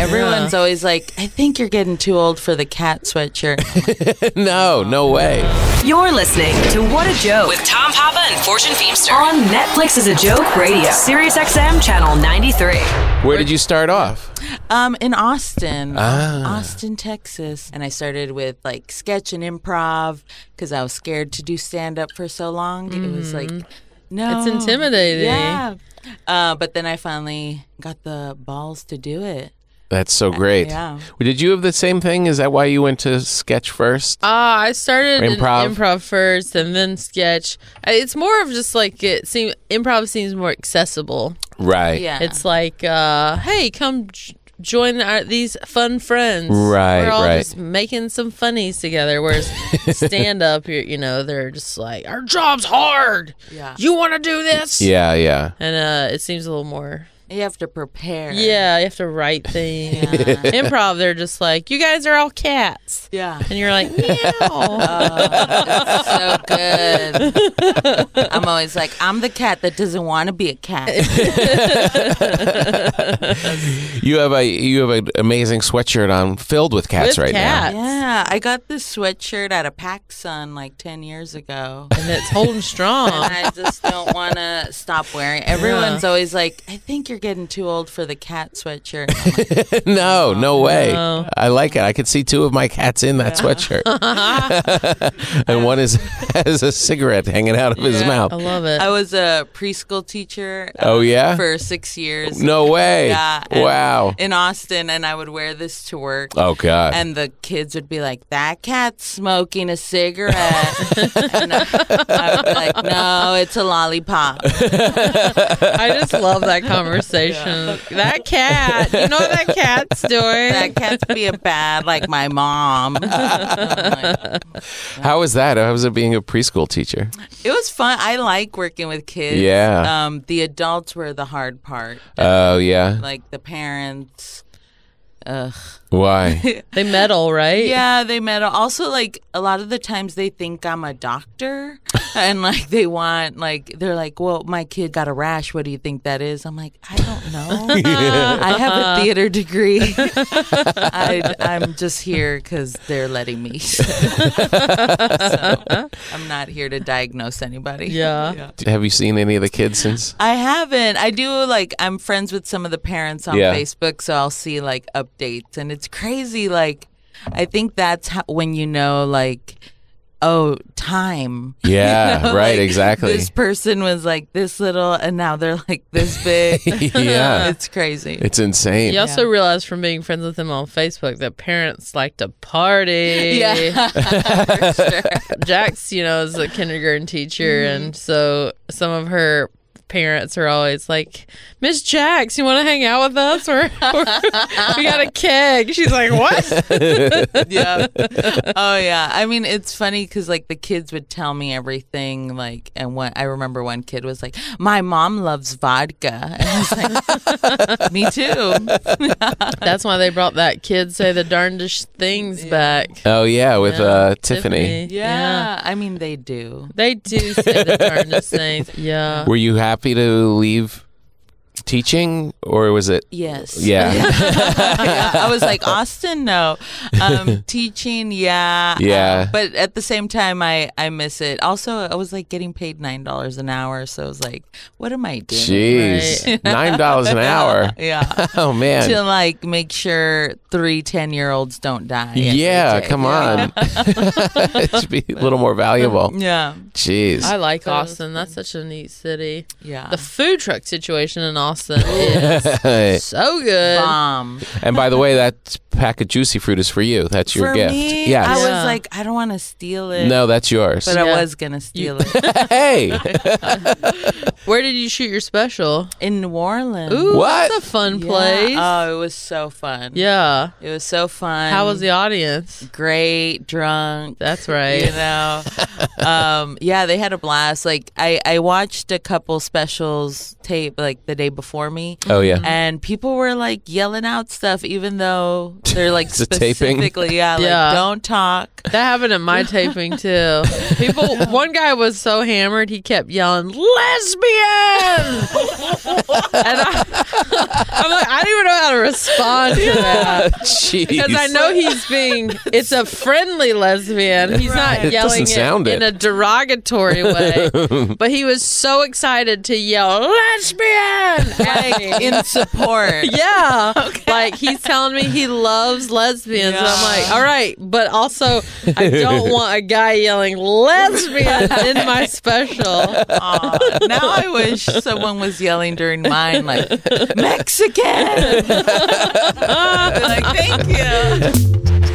Everyone's always like, I think you're getting too old for the cat sweatshirt. no, no way. You're listening to What a Joke With Tom Papa and Fortune Feimster. on Netflix is a Joke Radio, Sirius XM channel 93. Where did you start off? um, in Austin, Ah. Austin, Texas. And I started with like sketch and improv because I was scared to do stand up for so long. It was like, no. It's intimidating. Yeah. Uh, but then I finally got the balls to do it. That's so great. yeah. Did you have the same thing? Is that why you went to sketch first? Ah, I started Improv? improv first and then sketch. It's more of just like it seems improv seems more accessible. right. Yeah. It's like, uh, hey, come j- join our, these fun friends. Right, We're all right. just making some funnies together. Whereas stand up, you you know, they're just like, our job's hard. Yeah. You want to do this? Yeah, yeah. And uh, it seems a little more. You have to prepare. Yeah, you have to write things. Improv, they're just like, you guys are all cats. Yeah. And you're like, oh, meow. so good. I'm always like, I'm the cat that doesn't want to be a cat. You have a you have an amazing sweatshirt on filled with cats With right cats. Yeah, I got this sweatshirt at a PacSun like 10 years ago. and it's holding strong. And I just don't want to stop wearing. Everyone's always like, I think you're getting too old for the cat sweatshirt. Like, now. no, no way. No. I like it. I could see two of my cats in that sweatshirt, and one is has a cigarette hanging out of his mouth. I love it. I was a preschool teacher. uh, Oh, yeah? for six years. No way. Yeah. Wow. In Austin, and I would wear this to work. Oh God. And the kids would be like, "That cat's smoking a cigarette," and I, I would be like, "No, it's a lollipop." I just love that conversation. That cat, you know what that cat's doing? That cat's being bad, like my mom. How was that? How was it being a preschool teacher? it was fun. I like working with kids. Yeah. Um, the adults were the hard part. Oh yeah. Like the parents. Ugh. Why? They meddle, right? Yeah, they meddle. Also, like a lot of the times they think I'm a doctor, and like they want, like they're like, "Well, my kid got a rash. What do you think that is?" I'm like, "I don't know. I have a uh-huh. theater degree. I, I'm just here because they're letting me. so I'm not here to diagnose anybody. Yeah. have you seen any of the kids since? I haven't. I do like I'm friends with some of the parents on Yeah. Facebook, so I'll see like updates, and it's crazy. Like, I think that's how, when you know, like, oh, time. Yeah, know, right, like, exactly. This person was like this little, and now they're like this big. Yeah. it's crazy. It's insane. You also realize from being friends with them on Facebook that parents like to party. yeah, for sure. Jax, you know, is a kindergarten teacher, and so some of her parents are always like, Miss Jax, you want to hang out with us? Or, we got a keg. She's like, what? yeah. Oh yeah. I mean, it's funny because like the kids would tell me everything. Like, and what I remember one kid was like, "My mom loves vodka," and I was like, "Me too." That's why they brought that kid say the darndest things back. Oh yeah, with Yeah, uh, Tiffany. Yeah. I mean, they do. They do say the darndest things. Yeah. Were you happy to leave teaching, or was it? Yes. Yeah. Yeah, I was like Austin, no. Um, teaching, yeah. Yeah. Um, but at the same time, I I miss it. Also, I was like getting paid nine dollars an hour, so I was like, what am I doing? Jeez, nine dollars an hour. Yeah. Oh man. to like make sure three 10 year olds don't die. yeah, come on. it should be a little more valuable. Yeah. Jeez. I like Austin. That's such a neat city. Yeah. The food truck situation in Austin is so good. bomb. and by the way, that pack of juicy fruit is for you. That's your For gift. me, yes. I Yeah. was like, I don't want to steal it. no, that's yours. But I was going to steal it. hey, Where did you shoot your special? In New Orleans. Ooh, What? that's a fun Yeah. place. Oh, it was so fun. yeah. It was so fun. How was the audience? Great, drunk. That's right. You know, um, yeah, they had a blast. Like I, I watched a couple specials tape like the day before me, oh yeah. and people were like yelling out stuff, even though They're like It's a taping? specifically, yeah, like Yeah. don't talk. That happened at my taping too. People, one guy was so hammered he kept yelling "lesbian," and I, I'm like, I don't even know how to respond to that Jeez. because I know he's being. It's a friendly lesbian. He's not yelling doesn't sound it in a derogatory way, but he was so excited to yell "lesbian" at in support. Yeah. Like he's telling me he loves lesbians. And I'm like, all right, but also I don't want a guy yelling lesbian in my special. Aw, now I wish someone was yelling during mine, like Mexican. Like, thank you.